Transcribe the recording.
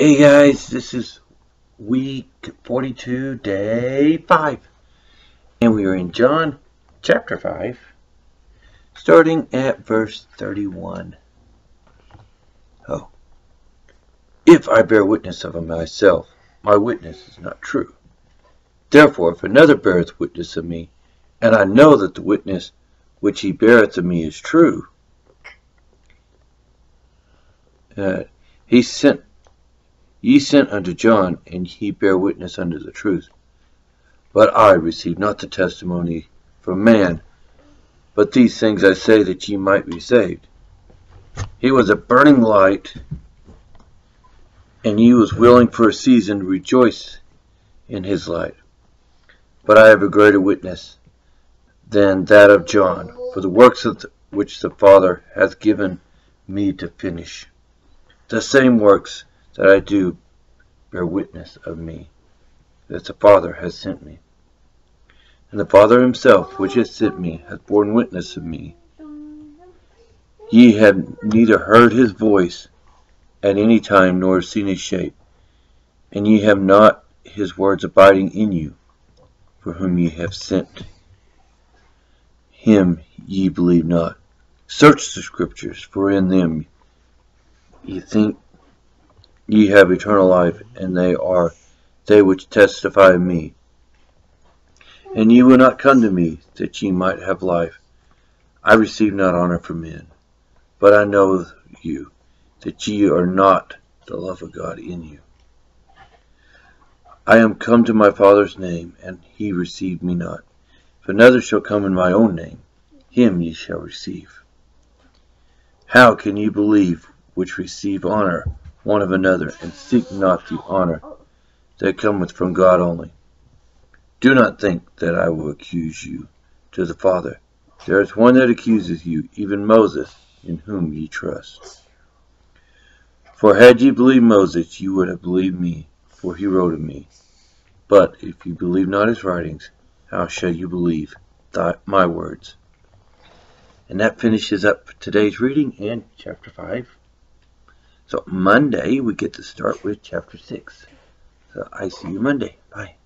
Hey guys, this is week 42, day 5. And we are in John chapter 5, starting at verse 31. Oh. If I bear witness of myself, my witness is not true. Therefore, if another beareth witness of me, and I know that the witness which he beareth of me is true, uh, he sent Ye sent unto John, and he bare witness unto the truth. But I received not the testimony from man, but these things I say that ye might be saved. He was a burning light, and ye was willing for a season to rejoice in his light. But I have a greater witness than that of John, for the works of the, which the Father hath given me to finish. The same works that I do bear witness of me, that the Father has sent me. And the Father himself, which has sent me, hath borne witness of me. Ye have neither heard his voice at any time, nor seen his shape, and ye have not his words abiding in you, for whom ye have sent. Him ye believe not. Search the Scriptures, for in them ye think Ye have eternal life, and they are they which testify of me. And ye will not come to me, that ye might have life. I receive not honor from men, but I know you, that ye are not the love of God in you. I am come to my Father's name, and he received me not. If another shall come in my own name, him ye shall receive. How can ye believe which receive honor one of another, and seek not the honor that cometh from God only. Do not think that I will accuse you to the Father. There is one that accuses you, even Moses, in whom ye trust. For had ye believed Moses, you would have believed me, for he wrote of me. But if you believe not his writings, how shall you believe my words? And that finishes up today's reading in chapter 5. So Monday we get to start with chapter 6. So I see you Monday. Bye.